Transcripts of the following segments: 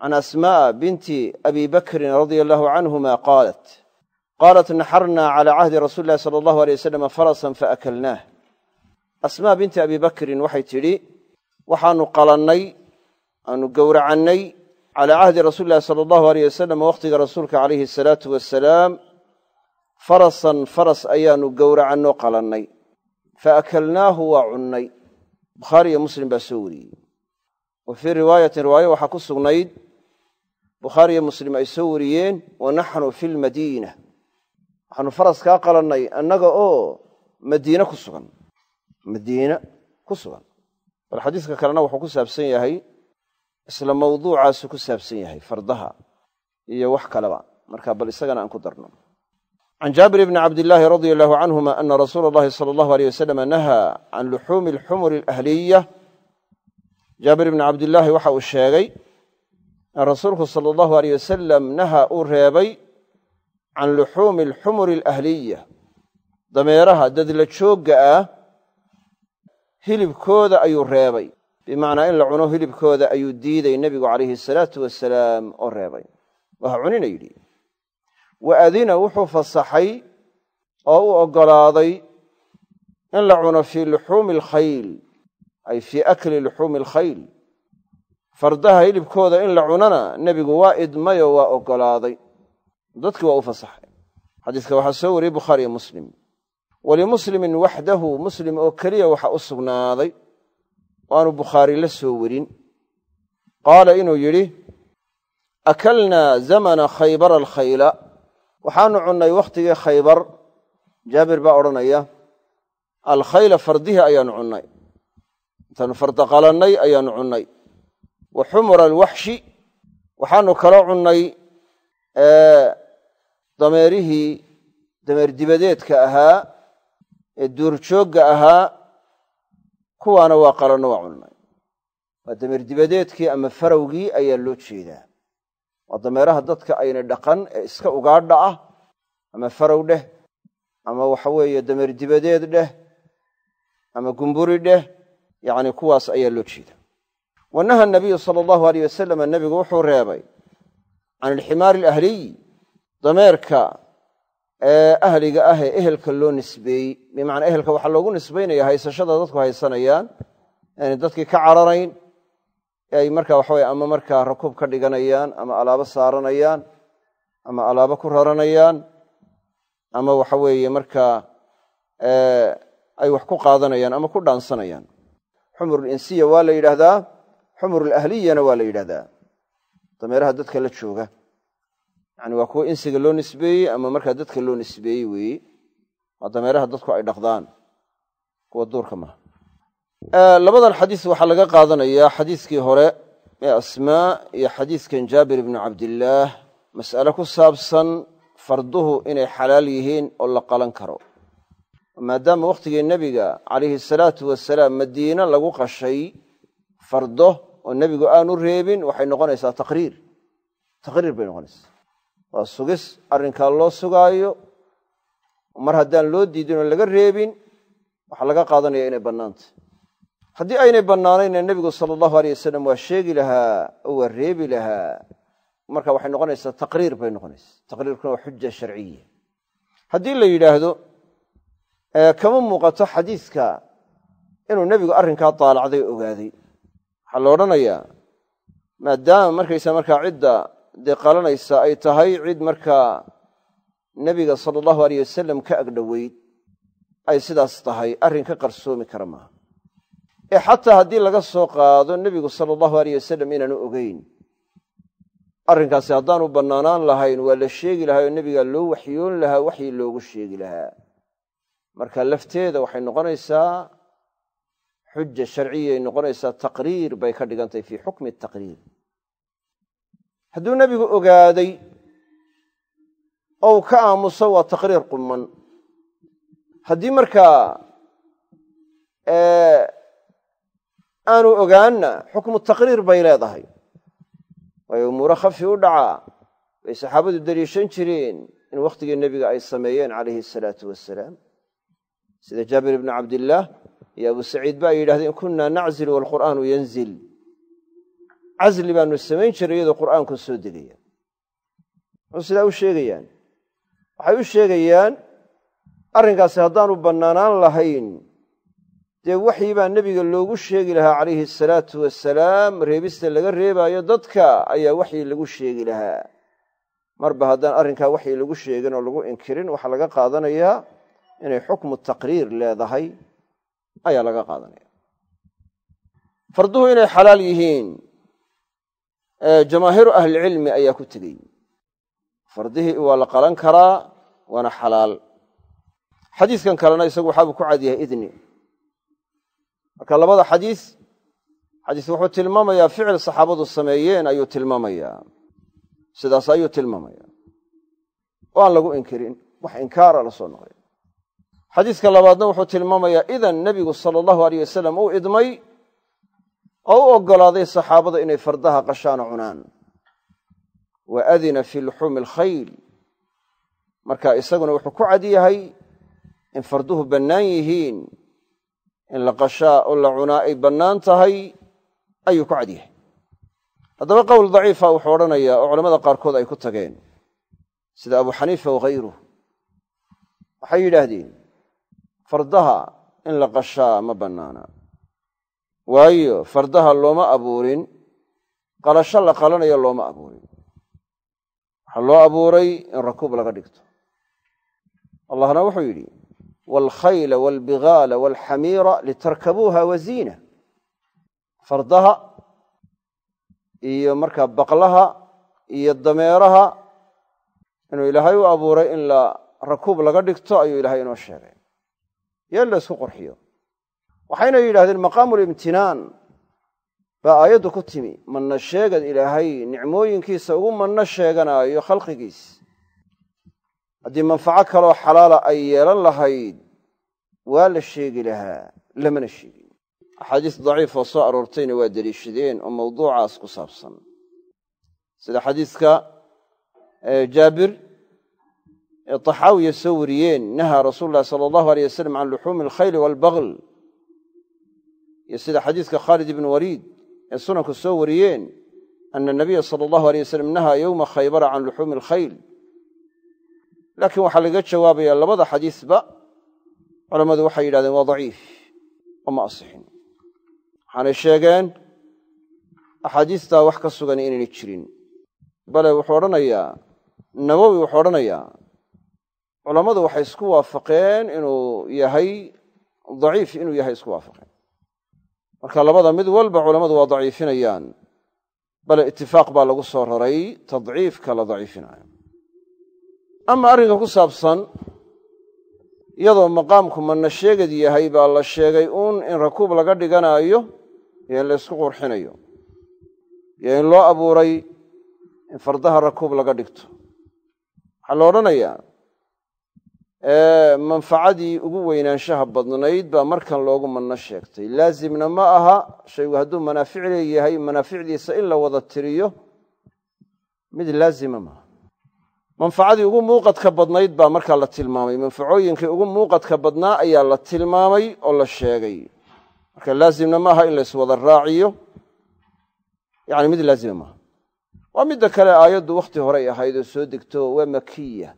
can asma'a binti abi bakrin radia allahu canhuma qaalat qaalat naxarnaa cala cahdi rasuuli illahi sala allahu alay wasalam farasan faakalnaah asmaa binti abi bakrin waxay tidhi waxaanu qalannay aanu gowracannay calaa cahdi rasuuli illahi sala allahu aleyh wasalam wakhtiga rasuulka calayhi asalaatu wasalaam farasan faras ayaanu gowracannoo qalannay fa akalnaahu waa cunnay bukhaari iyo muslim baa soo wariyey wa fii bukhaari iyo muslim ay soo wariyeen wa naxnu fi lmadiina waxaanu faraskaa qalannay annaga oo madiine ku sugan. Madiine ku sugan. Bal xadiiska kalena wuxuu ku saabsan yahay isla mawduucaasu ku saabsan yahay fardaha iyo wax kaleba. Marka bal isagana aan ku darno. Can jaabir bni cabdillaahi radia allahu canhuma ana rasuula allahi sala allahu aleyh wasalam nahaa can luxuumi alxumuri alahliya jaabir bni cabdillaahi waxa uu sheegay rasuulku sala allahu aleyh wasalam nahaa uu reebay can luxuumi alxumuri alahliya dameeraha dadla joogga ah hilibkooda ayuu reebay. Bimacnaa in la cuno hilibkooda ayuu diiday nebigu calayhi asalaatu wasalaam oo reebay. Waha cunina yidhi. Wa adina wuxuu fasaxay oo u oggolaaday in la cuno fii luxuumi alkhayl ay fii akli luxuumi alkhayl fardaha hilibkooda in la cunona nebigu waa idmayoo waa oggolaaday dadkii waa u fasaxay. Xadiiska waxaa soo wariyey bukhaari iyo muslim. Walimuslimin waxdahu muslim oo keliya waxa u sugnaaday. Waanu bukhaari la soo werin qaala inuu yidhi akalnaa zamana khaybara alkhayla. Waxaanu cunnay wakhtigii khaybar. Jaabir baa odhanaya alkhayla fardihii ayaanu cunnay. Intaanu farda qalannay ayaanu cunnay wa xumura alwaxshi waxaanu kaloo cunnay dameerihii dameer dibadeedka ahaa ee duurjoogga ahaa kuwaana waa qalanno waa cunnay. Waa dameer dibadeedkii ama farawgii ayaa loo jeedaa. Waa dameeraha dadka ayna dhaqan ee iska ugaadha ah ama farow dheh ama waxa weeye dameer dibadeed dheh ama gumburi dheh yacni kuwaas ayaa loo jeeda wa naha nabiyu sala allahu aleyh wasalam nebigu wuxuu reebay can alximaari alahliy dameerka ee ahliga ah ee ehelka loo nisbeeyey. Bimacnaa ehelka waxaa loogu nisbaynaya haysashada dadku haysanayaan aanay dadkii ka cararayn ay markaa waxaweye ama markaa rakuub ka dhiganayaan ama alaabo saaranayaan ama alaabo ku raranayaan ama waxa weeye markaa ay wax ku qaadanayaan ama ku dhaansanayaan. Xumurulinsiya waa la yidhaahdaa xumurulahliyana waa la yidhahdaa. Dameeraha dadka la jooga. Yani waa kuwa insiga loo nisbeeyey ama markaa dadka loo nisbeeyey weeye waa dameeraha dadku ay dhaqdaan. Kuwa duurka maha labadan xadiis waxaa laga qaadanayaa xadiiskii hore ee asmaa iyo xadiiskan jaabir ibnu cabdillaah. Mas'ale ku saabsan farduhu inay xalaal yihiin oo la qalan karo. Maadaama wakhtigii nebiga calayhi salaatu wasalaam madiine lagu qashay fardo oo nebigu aanu reebin waxay noqonaysaa taqriir. Taqriir bay noqonaysaa. Waa sugis arrinkaa loo sugaayo. Mar haddaan loo diidin oo laga reebin waxaa laga qaadanaya inay bannaantay haddii aynay bannaanayna nebigu sala allahu aleyh wasalam waa sheegi lahaa oo waa reebi lahaa. Marka waxay noqonaysaa taqriir bay noqonaysaa. Taqriirkuna waa xuja sharciya. Haddii la yidhaahdo kama muuqato xadiiska inuu nebigu arrinkaa daalacday ogaaday waxaa la odhanayaa maadaama markaysa markaa cidda dee qalanaysa ay tahay cid markaa nebiga sala allahu aleyh wasalam ka agdhoweyd ay sidaas tahay arrin ka qarsoomi kara maaha ee xataa haddii laga soo qaado nebigu sala allahu aleyh wasalam inaanu ogeyn arrinkaasi haddaanu bannaanaan lahayn waa la sheegi lahaa oo nebigaa loo waxyoon lahaa waxyi loogu sheegi lahaa. Marka lafteeda waxay noqonaysaa xuja sharciyay noqonaysaa taqriir bay ka dhigantahay fii xukmi taqriir. Hadduu nebigu ogaaday ou ka aamuso waa taqriir qumman. Haddii markaa aanu ogaanna xukmu taqriir bay leedahay. Waayo umuuro khafi u dhacaa bay saxaabadu daliishan jireen in wakhtigii nebiga ay sameeyeen calayhi asalaatu wasalaam sida jaabir ibnu cabdillaah iyo abu saciid ba ay yidhahdeen kunna naczil waalqur'aanu yanzil. Casli baanu samayn jiray iyadoo qur'aanku soo degaya muxuu sidaa u sheegayaan. Waxay u sheegayaan arrinkaasi haddaanu bannaanaan lahayn dee waxyi baa nebiga loogu sheegi lahaa calayhi asalaatu wasalaam reebista laga reebaayo dadka ayaa waxyi lagu sheegi lahaa. Marba haddaan arrinkaa waxyi lagu sheegin oo lagu inkirin waxaa laga qaadanayaa inay xukmu taqriir leedahay ayaa laga qaadanaya. Farduhu inay xalaal yihiin jamaahiiru ahlicilmi ayaa ku tegey fardihii waa la qalan karaa waana xalaal. Xadiiskan kalena isagu waxaabuu ku cad yahay idni. Marka labada xadiis xadiis wuxuu tilmaamayaa ficil saxaabadu sameeyeen ayuu tilmaamayaa. Sidaas ayuu tilmaamaya oo aan lagu inkirin wax inkaara la soo noqoy xadiiska labaadna wuxuu tilmaamayaa idan nebigu sala allahu aleyh wasalam uu idmay oo u oggolaaday saxaabada inay fardaha qashaan oo cunaan. Wa adina fi luxuumi alkhayl marka isaguna wuxuu ku cad yahay in farduhu bannaan yihiin in la qashaa oo la cunaa ay bannaan tahay ayuu ku cad yahay. Haddaba qowl daciifa wuxuu odhanayaa oo culamada qaarkood ay ku tageen sida abu xaniifa wakhayruh waxay yidhaahdeen fardaha in la qashaa ma bannaana. Waayo fardaha looma abuurin qalasho la qalanayo looma abuurin. Waxaa loo abuuray in rakuub laga dhigto. Allahna wuxuu yidhi waalkhayla waalbigaala waalxamiira litarkabuuha waziina fardaha iyo markaa baqlaha iyo dameeraha inuu ilaahay u abuuray in rakuub laga dhigto ayuu ilaahay inoo sheegay yo in la ysku qorxiyo waxayna yidhahdeen maqaamulimtinaan baa aayaddu ku timi. Manna sheegad ilaahay nicmooyinkiisa ugu manno sheeganaayo khalqigiis. Haddii manfaco kaloo xalaala ay yeelan lahayd waa la sheegi lahaa lamana sheegin. Axaadiis daciif oo soo aroortayna waa deliishadeen oo mawduucaas ku saabsan. Sida xadiiska jaabir ee taxaawiya soo wariyeen nahaa rasuulu llahi sala allahu aleyh wasalam can luxuumi alkhayli waalbagl iyo sida xadiiska khaalid ibnu waliid ee sunanku soo wariyeen ana nabiya sala allahu aleyh wasalam nahaa yowma khaybara can luxuumi alkhayl. Laakiin waxaa laga jawaabayaa labada xadiisba culammadu waxay yidhahdeen waa daciif oo ma asixin. Waxaanay sheegeen axaadiistaa wax ka sugan inaynay jirin. Bale wuxuu odhanayaa nawowi wuxuu odhanayaa culammadu waxay isku waafaqeen inuu yahay daciif inuu yahay isku waafaqeen. Marka labada mid walba culammadu waa daciifinayaan. Bale itifaaq baa lagu soo raray tadciifka la daciifinayo. Ama arrinka ku saabsan iyadoo maqaamku manna sheegad yahay baa la sheegay uun in rakuub laga dhiganaayo iyo in laysku qurxinayo iyo in loo abuuray in fardaha rakuub laga dhigto. Waxaa la odhanayaa manfacadii ugu weynaanshaha badnayd baa markan loogu manno sheegtay. Laazimna ma aha shaygu hadduu manaafic leeyahay manaaficdiisa in la wada tiriyo mid laazima maaha manfacadii ugu muuqadka badnayd baa markaa la tilmaamay. Manfacooyinkii ugu muuqadka badnaa ayaa la tilmaamay oo la sheegay. Marka laazimna maaha in layswada raaciyo yani mid laazima maaha waa midda kale aayaddu wakhti horey ahayd oo soo degto waa makiya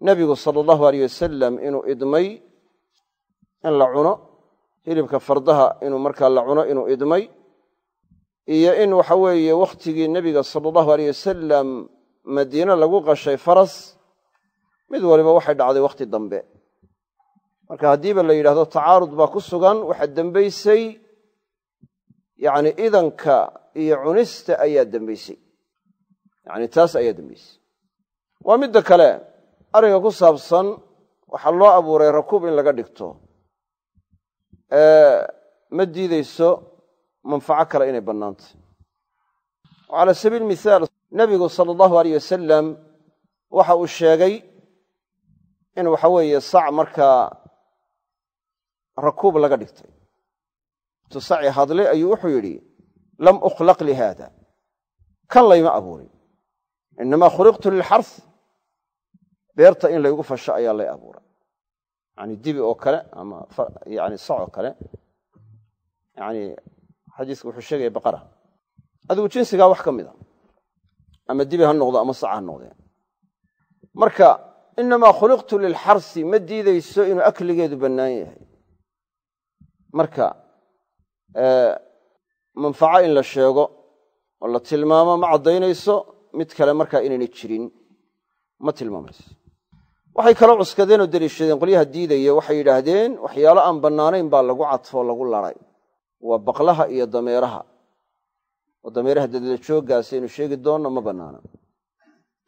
nebigu sala allahu aleyh wasalam inuu idmay in la cuno hilibka fardaha inuu markaa la cuno inuu idmay iyo in waxa weeye wakhtigii nebiga sala allahu aleyh wasalam madiine lagu qashay faras mid waliba waxay dhacday wakhti dambe. Marka haddiiba la yidhahdo tacaarud baa ku sugan waxaa dembaysay yacni idanka iyo cunista ayaa dembaysay yacni taas ayaa dembaysay waa midda kale arrinka ku saabsan waxaa loo abuuray rakuub in laga dhigto. Ma diideyso manfaco kale inay bannaantay cala sabiil mithaal nebigu sala allahu aleyh wasalam waxa uu sheegay in waxa weeye sac markaa rakuub laga dhigtay. Tu saci hadle ayuu wuxuu yidhi lam ukhlaq lihaada kan layma abuurin. Inamaa khuliqtu lilxarth beerta in laygu fasho ayaa lay abuuray. Yani dibi oo kale ama yani sac oo kale. Yani xadiisku wuxuu sheegaya baqara. Adigu jinsigaa wax ka mid a. Ama dibi ha noqdo ama sac ha noqdeen marka inamaa khuliqtu lilxarsi ma diidayso inuu akligeedu bannaan yahay. Marka manfaco in la sheego oo la tilmaamo ma caddaynayso. Mid kale markaa inaynay jirin ma tilmaamayso waxay kaloo cuskadeen oo deliishadeen qolyaha diidaya waxay yidhaahdeen waxyaalo aan bannaanayn baa lagu cadfoo lagu laray. Waa baqlaha iyo dameeraha. Oo dameeraha dadla jooggaas aynu sheegi doonno ma bannaana.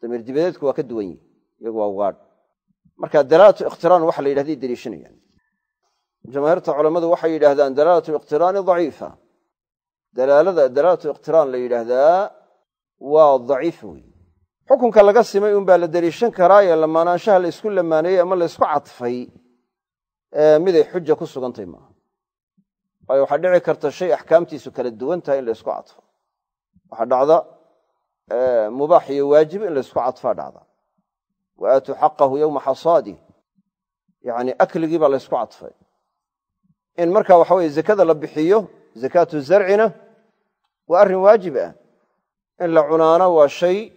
Dameer dibadeedku waa ka duwan yihi iyagu waa ugaadh. Marka dalaalatu ikhtiraan waxa la yidhahday deliishanayaan jamaahiirta culammadu waxay yidhahdaan dalaalatu iqhtiraani daciifa. Dalaalada dalaalatu iqhtiraan la yidhaahdaa waa daciif wey xukunka laga simay unbaa la deliishan karaa ee lamaanaanshaha la ysku lamaaneeyey ama la ysku cadfay miday xuja ku sugantay maaha. Waayo waxaa dhici karta shay axkaamtiisu kala duwan tahay in la ysku waxaa dhacda mubaax iyo waajib in la ysku cadfaa dhacda. Wa aatuu xaqahu yowma xasaadih yacni akligii baa la ysku cadfay. In marka waxa weye zakada la bixiyo zakaatu zarcina waa arrin waajib ah. In la cunaano waa shay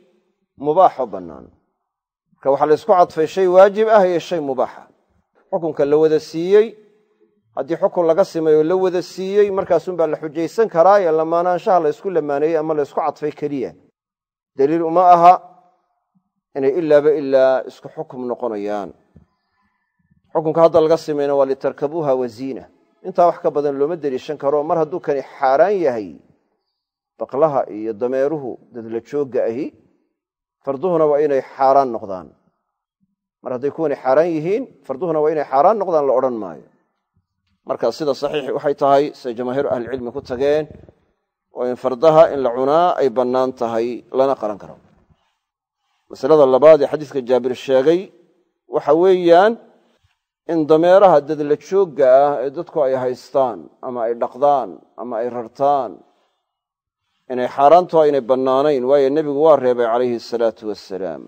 mubaaxoo bannaan. Marka waxaa la ysku cadfay shay waajib ah iyo shay mubaaxa. Xukunka la wada siiyey haddii xukun laga simayoo la wada siiyey markaasunbaa la xujaysan karaa ee lamaanaanshaha la ysku lamaaneeyey ama la ysku cadfay keliya. Daliil uma aha inay ilaaba ilaa isku xukum noqonayaan. Xukunka hadda laga simayna waa litarkabuuha waziina intaa wax ka badan looma deliishan karo mar hadduu kani xaaraan yahay baqlaha iyo dameeruhu dadla joogga ahi farduhuna waa inay xaaraan noqdaan. Mar hadday kuwani xaaraan yihiin farduhuna waa inay xaaraan noqdaan la odhan maayo. Marka sida saxiixi waxay tahay siday jamaahiiru ahlicilmi ku tageen oo in fardaha in la cunaa ay bannaan tahay lana qaran karo. Masalada labaad ee xadiiska jaabir sheegay waxa weeyaan in dameeraha dadla joogga ah ee dadku ay haystaan ama ay dhaqdaan ama ay rartaan inay xaaraantu aynay bannaanayn waayo nebigu waa reebay calayhi asalaatu wassalaam.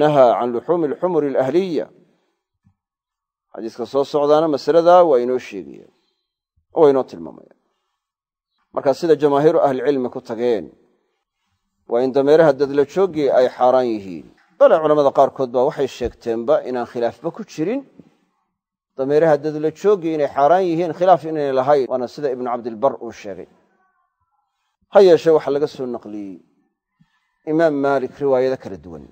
Nahaa can luxuumi alxumuri alahliya. Xadiiska soo socdaana masaladaa waa inoo sheegaya oo waa inoo tilmaamaya. Marka sida jamaahiiru ahlicilmi ku tageen waa in dameeraha dadla jooggii ay xaaraan yihiin. Bale culamada qaarkood baa waxay sheegteenba inaan khilaafba ku jirin. Dameeraha dadla jooggii inay xaaraan yihiin khilaaf inaynay lahayn waana sida ibnu cabdilbar uu sheegay ha yeeshee waxaa laga soo naqliyey imaam maalik riwaayado kala duwan.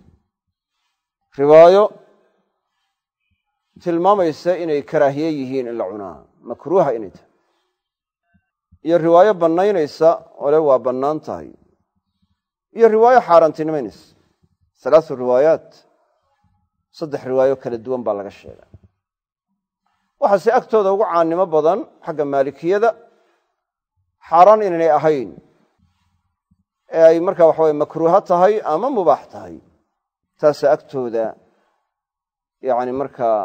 Riwaayo tilmaamaysa inay karaahiye yihiin in la cunaa makruuha inay tahay. Iyo riwaayo bannaynaysa ole waa bannaan tahay. Iyo riwaayo xaaraantinimaynaysa. Halaatu riwaayaat saddex riwaayo kala duwan baa laga sheega waxaase agtooda ugu caannimo badan xagga maalikiyada xaaraan inaynay ahayn ee ay markaa waxa weye makruuha tahay ama mubaax tahay. Taasa agtooda yacni markaa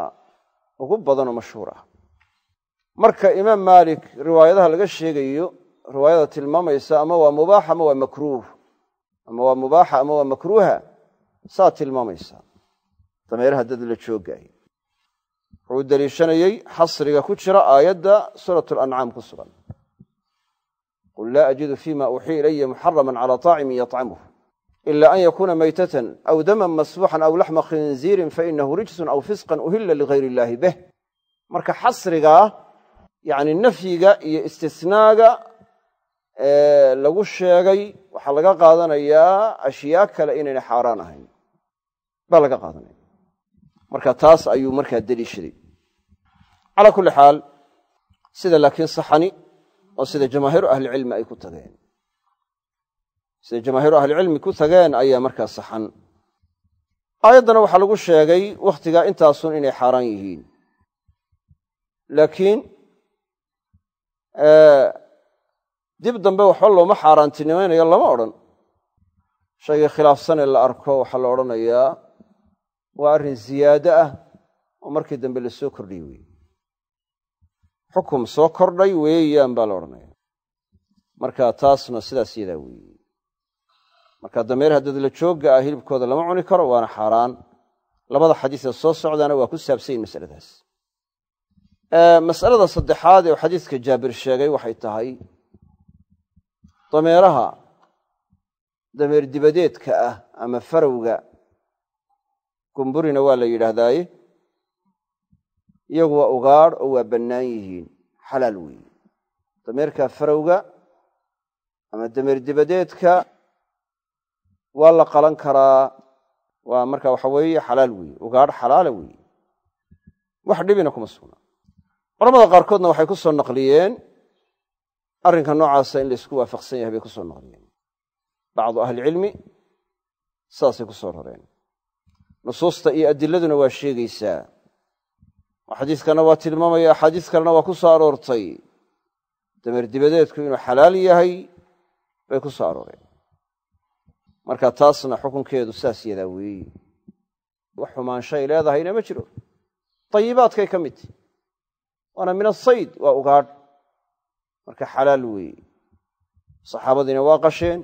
ugu badanoo mashhuur ah. Marka imaam maalik riwaayadaha laga sheegayo riwaayada tilmaamaysa ama waa mubaax ama waa makruuh ama waa mubaaxa ama waa makruuha saa tilmaamaysa. Dameeraha dad la joogaayo wuxuu deliishanayey xasriga ku jira aayadda suurat lancaam ku sugan qul laa ajidu fima uuxiya ilaya muxaraman cala طaacimin yطcamuh ila an yakuna maytatan aw daman masfuuxan aw laxma khinziirin fainahu rijsun aw fisqan uhila ligayr illaahi beh marka xasrigaa yani nafyiga iyo istisnaaga lagu sheegay waxaa laga qaadanayaa ashyaa kale inayna xaaraan ahayn baa laga qaadanaya marka taas ayuu markaa deliishaday calaa kulli xaal sida laakiin saxani oo sida jamaahiiru ahlicilmi ay ku tageen. Sida jamaahiiru ahlicilmi ku tageen ayaa markaa saxan. Aayaddana waxaa lagu sheegay wakhtigaa intaasun inay xaaraan yihiin. Laakiin dib dambe waxba looma xaaraantinimaynayo lama odhan. Shaygii khilaafsanee la arko waxaa la odhanayaa waa arrin ziyaado ah oo markii dambe la soo kordhay weeye xukum soo kordhay weeyaan baa la odhanaya. Marka taasna sidaas yadaa weeye marka dameeraha dadla joogga ah hilibkooda lama cuni karo waana xaaraan. Labada xadiisee soo socdaana waa ku saabsanyin masaladaas. Masalada saddexaad ee xadiiska jaabir sheegay waxay tahay dameeraha dameer dibadeedka ah ama farowga gumburina waa la yidhaahdaaye iyagu waa ugaadh oo waa bannaan yihiin. Xalaal weeye dameerka farowga ama dameer dibadeedka waa la qalan karaa. Waa marka waxa weeye xalaal weeye ugaadh xalaala weeye wax dhibina kuma sugnaa culamada qaarkoodna waxay ku soo naqliyeen arrinka noocaasa in la isku waafaqsan yahay bay ku soo naqliyeen. Bacdu ahlicilmi saasay ku soo rareen. Nusuusta iyo adiladuna waa sheegaysaa oo xadiiskana waa tilmaamaya axaadiis kalena waa ku soo aroortay. Dameer dibadeedku inuu xalaal yahay bay ku soo arooreen. Marka taasna xukunkeedu saas yadaa weeye wax xumaanshay leedahayna ma jiro. Dayibaadkay ka mid waana min asayd waa ugaadh. Marka xalaal weeye saxaabadiina waa qasheen.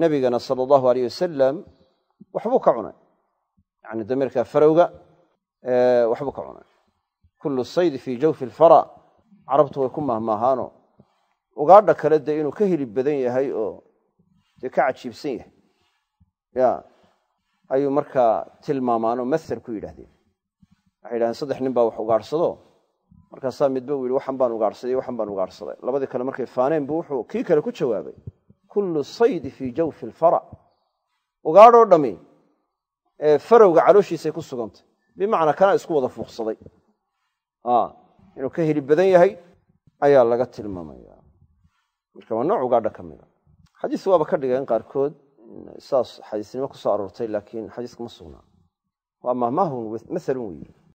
Nebigana sala allahu aleyh wasalam waxbuu ka cunay. Yacni dameerka farowga waxbuu ka cunay kullu saydi fii jawfi alfara carabtu way ku mahmaahaano. Ugaadha kale dee inuu ka hilib badan yahay oo dee ka cajiibsan yahay. Ya ayuu markaa tilmaamaanoo mathal ku yidhahdeen waxay yidhahdeen saddex nin baa wax ugaadhsado markaasaa midba uu yidhi waxan baan ugaadhsaday waxan baan ugaadhsaday labadii kale markay faaneen buu wuxuu kii kale ku jawaabay kullu saydi fii jawfi alfara. Ugaadhoo dhammi ee farowga calooshiisay ku sugantay. Bimacnaa kanaa isku wada fuuqsaday inuu ka hilib badan yahay ayaa laga tilmaamaya marka waa nooc ugaadha ka mida xadiis waaba ka dhigeen qaarkood saas xadiisnimo ku soo aroortay laakiin xadiiska ma sugnaa. Waa mahmaahun mathalun weyi